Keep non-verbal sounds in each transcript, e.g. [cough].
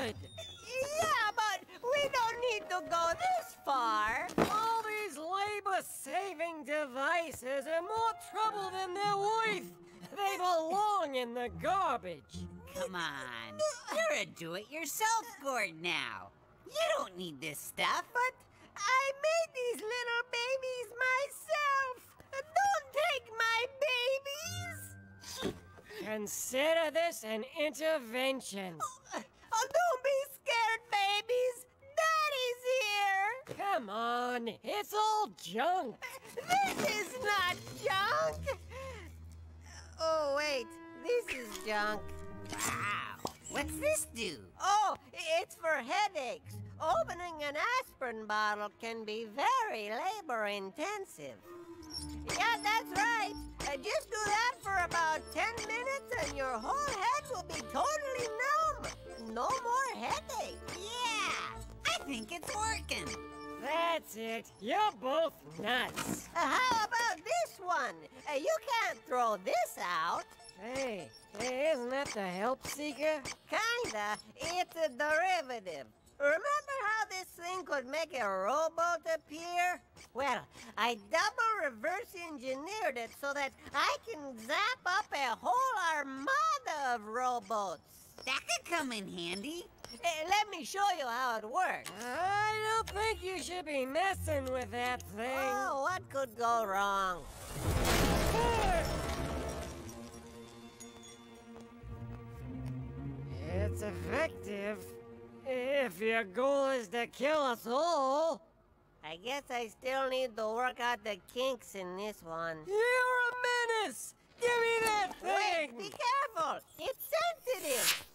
good. Yeah, but we don't need to go this far. All these labor-saving devices are more trouble than they're worth. They belong in the garbage. Come on. You're a do-it-yourself gourd now. You don't need this stuff. But I made these little babies myself. Don't take my babies. Consider this an intervention. [laughs] it's all junk. This is not junk. Oh, wait. This is junk. Wow. What's this do? Oh, it's for headaches. Opening an aspirin bottle can be very labor intensive. Yeah, that's right. Uh, just do that for about 10 minutes and your whole head will be totally numb. No more headache. Yeah. I think it's working. That's it. You're both nuts. Uh, how about this one? Uh, you can't throw this out. Hey, hey, isn't that the help seeker? Kinda. It's a derivative. Remember how this thing could make a robot appear? Well, I double reverse engineered it so that I can zap up a whole armada of robots. That could come in handy. Eh, let me show you how it works. I don't think you should be messing with that thing. Oh, what could go wrong? It's effective. If your goal is to kill us all. I guess I still need to work out the kinks in this one. You're a menace! Give me that thing! Wait, be careful! It's sensitive!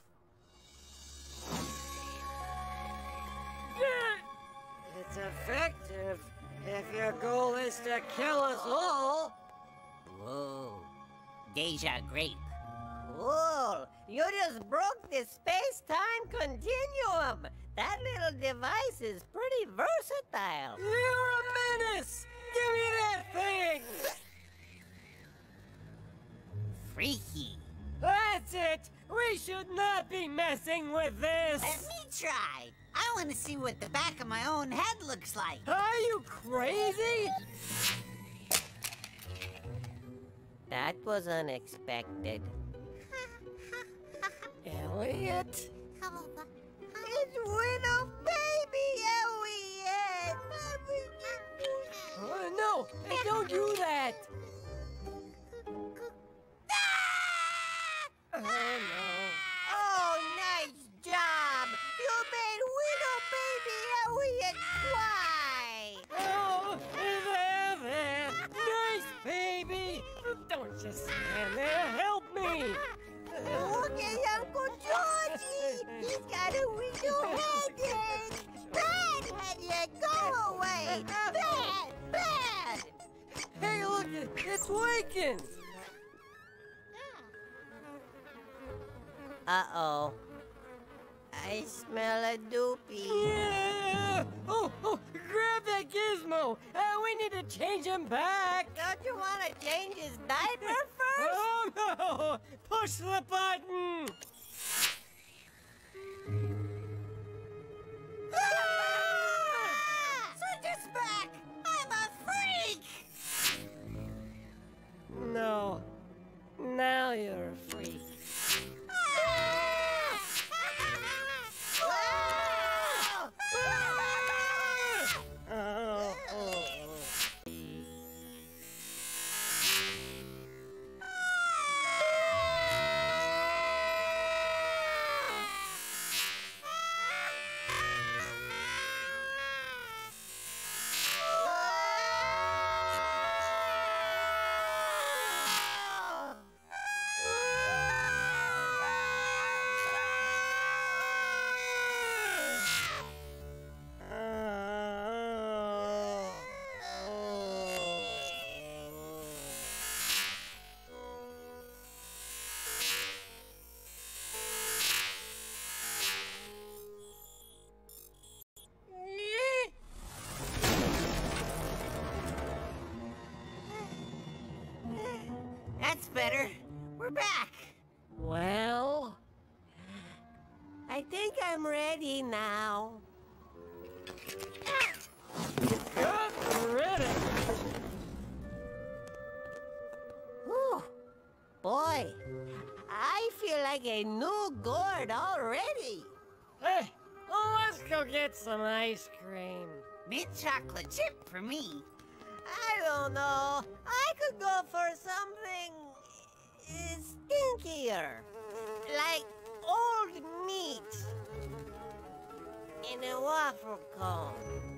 Goal is to kill us all. Whoa. Deja grape. Cool! You just broke the space-time continuum! That little device is pretty versatile. You're a menace! Give me that thing! Freaky. That's it! We should not be messing with this! Let me try. I want to see what the back of my own head looks like. Are you crazy? Was unexpected. [laughs] Elliot? It's! Uh-oh. I smell a doopy. Yeah! Oh, oh, grab that gizmo! Uh, we need to change him back! Don't you want to change his diaper first? Oh, no! Push the button! I think I'm ready now. Good riddance. Whew. Boy, I feel like a new gourd already. Hey, well, let's go get some ice cream. Mint chocolate chip for me. I don't know. I could go for something uh, stinkier. Waffle cone.